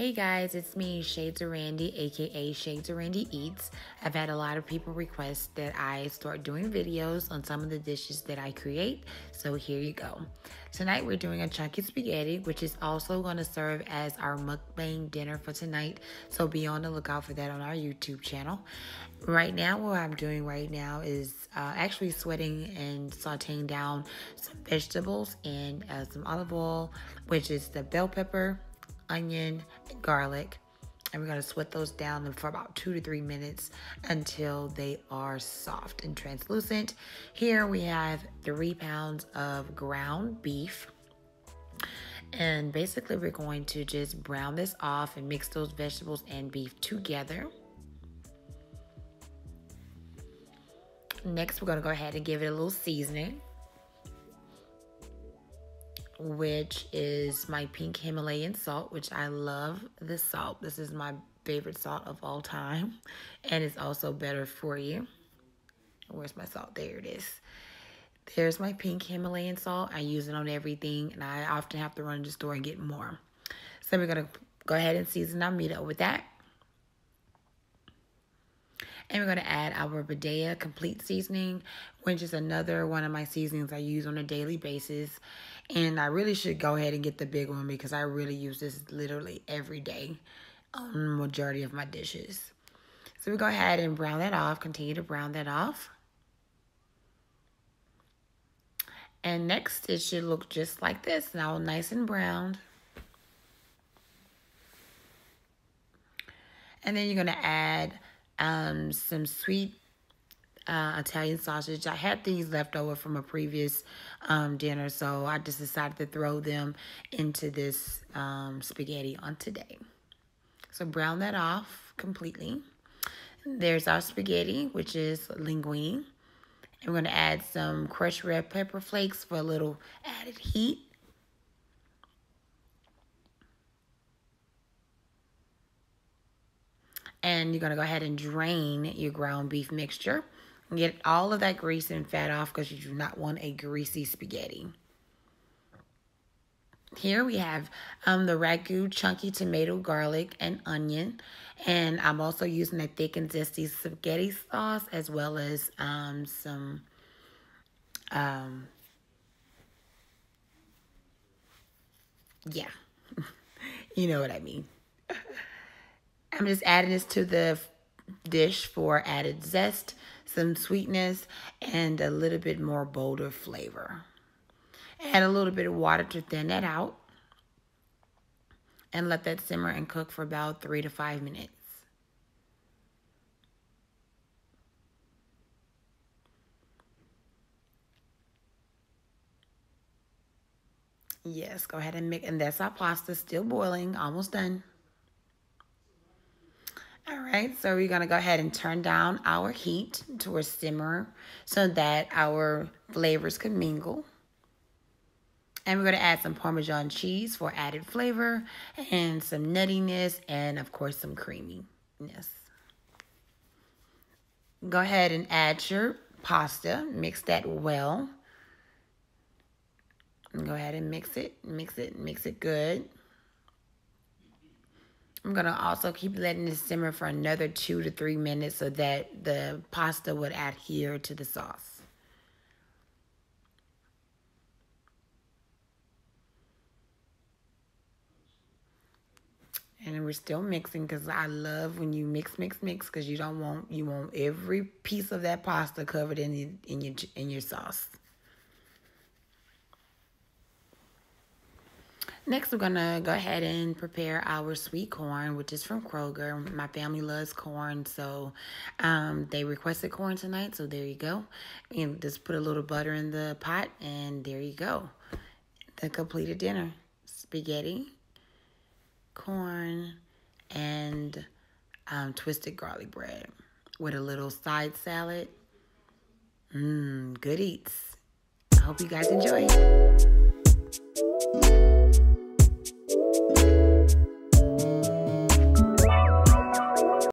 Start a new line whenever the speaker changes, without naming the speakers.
Hey guys, it's me, Shades of Randi, aka Shades of Randi Eatz. I've had a lot of people request that I start doing videos on some of the dishes that I create, so here you go. Tonight we're doing a chunky spaghetti, which is also going to serve as our mukbang dinner for tonight, so be on the lookout for that on our YouTube channel. Right now, what I'm doing right now is uh, actually sweating and sauteing down some vegetables and uh, some olive oil, which is the bell pepper, onion, and garlic. And we're going to sweat those down for about two to three minutes until they are soft and translucent. Here we have three pounds of ground beef. And basically, we're going to just brown this off and mix those vegetables and beef together. Next, we're going to go ahead and give it a little seasoning which is my pink Himalayan salt, which I love this salt. This is my favorite salt of all time, and it's also better for you. Where's my salt? There it is. There's my pink Himalayan salt. I use it on everything, and I often have to run to the store and get more. So we're going to go ahead and season our meat up with that. And we're going to add our Badia Complete Seasoning, which is another one of my seasonings I use on a daily basis. And I really should go ahead and get the big one because I really use this literally every day on the majority of my dishes. So we go ahead and brown that off, continue to brown that off. And next, it should look just like this, now nice and browned. And then you're going to add um, some sweet uh, Italian sausage. I had these left over from a previous um, dinner, so I just decided to throw them into this um, spaghetti on today. So brown that off completely. There's our spaghetti, which is linguine. And we're going to add some crushed red pepper flakes for a little added heat. And you're going to go ahead and drain your ground beef mixture. And get all of that grease and fat off because you do not want a greasy spaghetti. Here we have um, the ragu chunky tomato, garlic, and onion. And I'm also using a thick and zesty spaghetti sauce as well as um, some um, yeah, you know what I mean. I'm just adding this to the dish for added zest, some sweetness, and a little bit more bolder flavor. Add a little bit of water to thin that out. And let that simmer and cook for about three to five minutes. Yes, go ahead and mix. And that's our pasta still boiling, almost done. Right, so we're gonna go ahead and turn down our heat to a simmer so that our flavors can mingle. And we're gonna add some Parmesan cheese for added flavor and some nuttiness and of course some creaminess. Go ahead and add your pasta, mix that well. And go ahead and mix it, mix it, mix it good. I'm going to also keep letting this simmer for another two to three minutes so that the pasta would adhere to the sauce. And we're still mixing because I love when you mix, mix, mix because you don't want you want every piece of that pasta covered in in your in your sauce. Next, we're to go ahead and prepare our sweet corn, which is from Kroger. My family loves corn, so um, they requested corn tonight, so there you go. And just put a little butter in the pot, and there you go. The completed dinner. Spaghetti, corn, and um, twisted garlic bread with a little side salad. Mmm, good eats. I hope you guys enjoy.